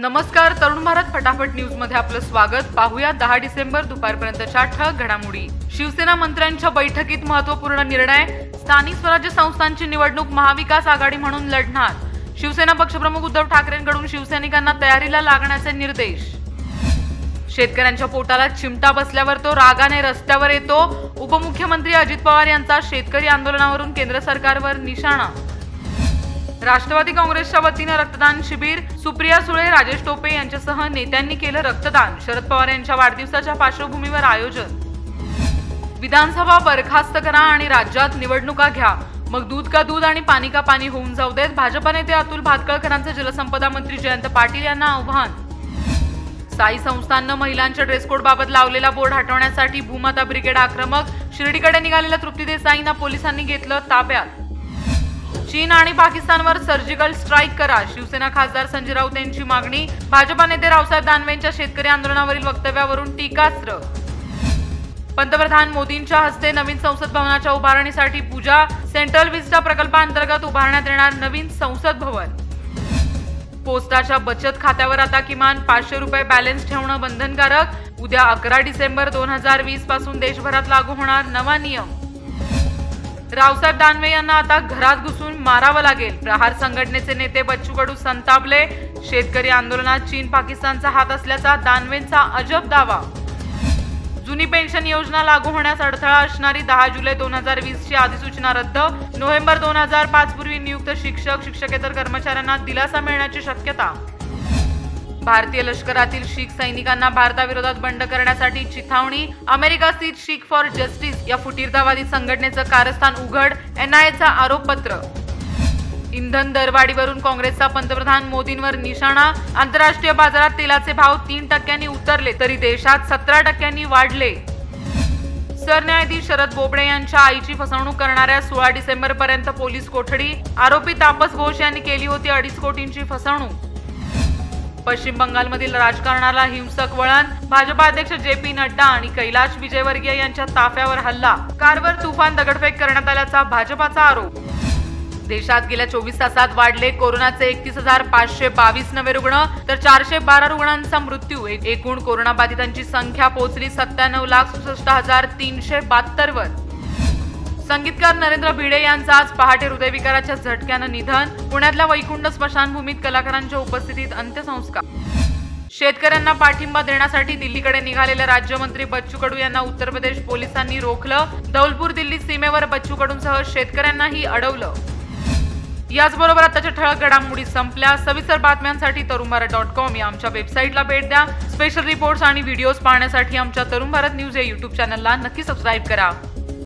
नमस्कार तरुण भारत फटाफट न्यूजमध्ये आपलं स्वागत. पाहूया दहा डिसेंबर दुपारपर्यंतच्या ठळक घडामोडी. शिवसेना मंत्र्यांच्या बैठकीत महत्त्वपूर्ण निर्णय स्थानिक स्वराज्य संस्थांची निवडणूक महाविकास आघाडी म्हणून लढणार. शिवसेना पक्षप्रमुख उद्धव ठाकरेंकडून शिवसैनिकांना तयारीला लागण्याचे निर्देश. शेतकऱ्यांच्या पोटाला चिमटा बसल्यावर तो रागाने रस्त्यावर येतो. उपमुख्यमंत्री अजित पवार यांचा शेतकरी आंदोलनावरून केंद्र सरकारवर निशाणा राष्ट्रवादी काँग्रेसच्या वतीनं रक्तदान शिबिर सुप्रिया सुळे राजेश टोपे यांच्यासह नेत्यांनी केलं रक्तदान. शरद पवार यांच्या वाढदिवसाच्या पार्श्वभूमीवर आयोजन. विधानसभा बरखास्त करा आणि राज्यात निवडणुका घ्या. मग दूध का दूध आणि पाणी का पाणी होऊन जाऊ देत भाजपा नेते अतुल भातकळकरांचं जलसंपदा मंत्री जयंत पाटील यांना आव्हान. साई संस्थांनं महिलांच्या ड्रेस कोड बाबत लावलेला बोर्ड हटवण्यासाठी भूमाता ब्रिगेड आक्रमक. शिर्डीकडे निघालेल्या तृप्ती देसाईंना पोलिसांनी घेतलं ताब्यात. चीन आणि पाकिस्तानवर सर्जिकल स्ट्राईक करा. शिवसेना खासदार संजय राऊत यांची मागणी. भाजपा नेते रावसाहेब दानवेंच्या शेतकरी आंदोलनावरील वक्तव्यावरून टीकास्त्र. पंतप्रधान मोदींच्या हस्ते नवीन संसद भवनाच्या उभारणीसाठी पूजा. सेंट्रल विस्टा प्रकल्पांतर्गत उभारण्यात येणार नवीन संसद भवन. पोस्टाच्या बचत खात्यावर आता किमान पाचशे रुपये बॅलन्स ठेवणं बंधनकारक. उद्या अकरा डिसेंबर दोन हजार वीसपासून देशभरात लागू होणार नवा नियम. रावसाहेब दानवे यांना आता घरात घुसून मारावं लागेल. प्रहार संघटनेचे नेते बच्चू कडू संतापले. शेतकरी आंदोलनात चीन पाकिस्तानचा हात असल्याचा दानवेंचा अजब दावा. जुनी पेन्शन योजना लागू होण्यास अडथळा असणारी दहा जुलै दोन हजार वीस ची अधिसूचना रद्द. नोव्हेंबर दोन हजार पाच पूर्वी नियुक्त शिक्षक शिक्षकेतर कर्मचाऱ्यांना दिलासा मिळण्याची शक्यता. भारतीय लष्करातील शीख सैनिकांना भारताविरोधात बंड करण्यासाठी चिथावणी अमेरिका स्थित शीख फॉर जस्टिस या फुटीरतावादी संघटनेचं कारस्थान उघड एनआयएचं आरोपपत्र. इंधन दरवाढीवरून काँग्रेसचा पंतप्रधान मोदींवर निशाणा आंतरराष्ट्रीय बाजारात तेलाचे भाव तीन टक्क्यांनी उतरले तरी देशात सतरा टक्क्यांनी वाढले. सरन्यायाधीश शरद बोबडे यांच्या आईची फसवणूक करणाऱ्या सोळा डिसेंबर पर्यंत पोलीस कोठडी आरोपी तापस घोष यांनी केली होती अडीच कोटींची फसवणूक. पश्चिम बंगालमधील राजकारणाला हिंसक वळण. भाजपा अध्यक्ष जे पी नड्डा आणि कैलाश विजयवर्गीय यांच्या ताफ्यावर हल्ला. कारवर तुफान दगडफेक करण्यात आल्याचा भाजपाचा आरोप. देशात गेल्या चोवीस तासात वाढले कोरोनाचे एकतीस हजार पाचशे बावीस नवे रुग्ण तर चारशे बारा रुग्णांचा मृत्यू. एकूण कोरोनाबाधितांची संख्या पोहोचली सत्त्याण्णव लाख सदुसष्ट हजार तीनशे बहात्तर वर. संगीतकार नरेंद्र भिडे यांचं आज पहाटे हृदयविकाराच्या झटक्यानं निधन पुण्यातल्या वैकुंठ स्मशानभूमीत कलाकारांच्या उपस्थितीत अंत्यसंस्कार. शेतकऱ्यांना पाठिंबा देण्यासाठी दिल्लीकडे निघालेल्या राज्यमंत्री बच्चू कडू यांना उत्तर प्रदेश पोलिसांनी रोखलं. दौलपूर दिल्ली सीमेवर बच्चू कडूंसह शेतकऱ्यांनाही अडवलं. याचबरोबर आताच्या ठळक घडामोडी संपल्या. सविस्तर बातम्यांसाठी तरुण भारत डॉट कॉम या आमच्या वेबसाईटला भेट द्या. स्पेशल रिपोर्ट्स आणि व्हिडिओज पाहण्यासाठी आमच्या तरुण भारत न्यूज या युट्यूब चॅनलला नक्की सबस्क्राईब करा.